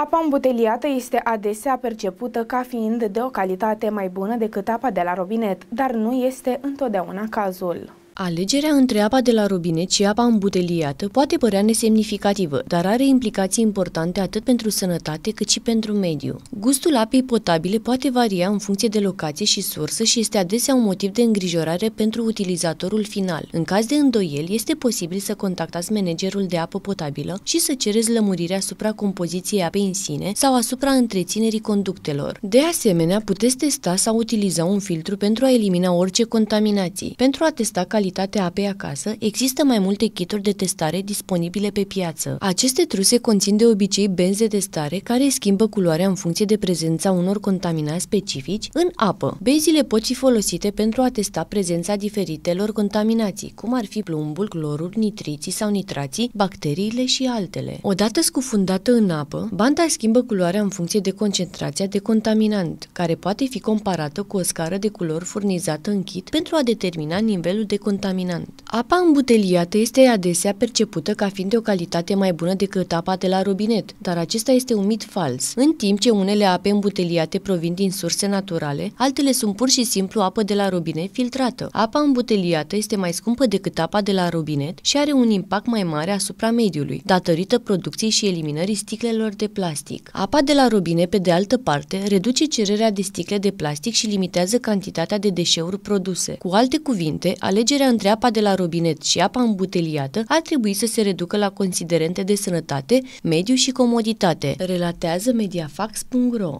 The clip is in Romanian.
Apa îmbuteliată este adesea percepută ca fiind de o calitate mai bună decât apa de la robinet, dar nu este întotdeauna cazul. Alegerea între apa de la robinet și apa îmbuteliată poate părea nesemnificativă, dar are implicații importante atât pentru sănătate cât și pentru mediu. Gustul apei potabile poate varia în funcție de locație și sursă și este adesea un motiv de îngrijorare pentru utilizatorul final. În caz de îndoiel, este posibil să contactați managerul de apă potabilă și să cereți lămurire asupra compoziției apei în sine sau asupra întreținerii conductelor. De asemenea, puteți testa sau utiliza un filtru pentru a elimina orice contaminații. Pentru a testa calitatea calitatea apei acasă, există mai multe kituri de testare disponibile pe piață. Aceste truse conțin de obicei benzi de testare care schimbă culoarea în funcție de prezența unor contaminați specifici în apă. Benzile pot fi folosite pentru a testa prezența diferitelor contaminații, cum ar fi plumbul, clorul, nitriții sau nitrații, bacteriile și altele. Odată scufundată în apă, banda schimbă culoarea în funcție de concentrația de contaminant, care poate fi comparată cu o scară de culori furnizată în kit pentru a determina nivelul de contaminant contaminant. Apa îmbuteliată este adesea percepută ca fiind de o calitate mai bună decât apa de la robinet, dar acesta este un mit fals. În timp ce unele ape îmbuteliate provin din surse naturale, altele sunt pur și simplu apă de la robinet filtrată. Apa îmbuteliată este mai scumpă decât apa de la robinet și are un impact mai mare asupra mediului, datorită producției și eliminării sticlelor de plastic. Apa de la robinet, pe de altă parte, reduce cererea de sticle de plastic și limitează cantitatea de deșeuri produse. Cu alte cuvinte, alegerea Alegerea între apa de la robinet și apa îmbuteliată ar trebui să se reducă la considerente de sănătate, mediu și comoditate, relatează mediafax.ro.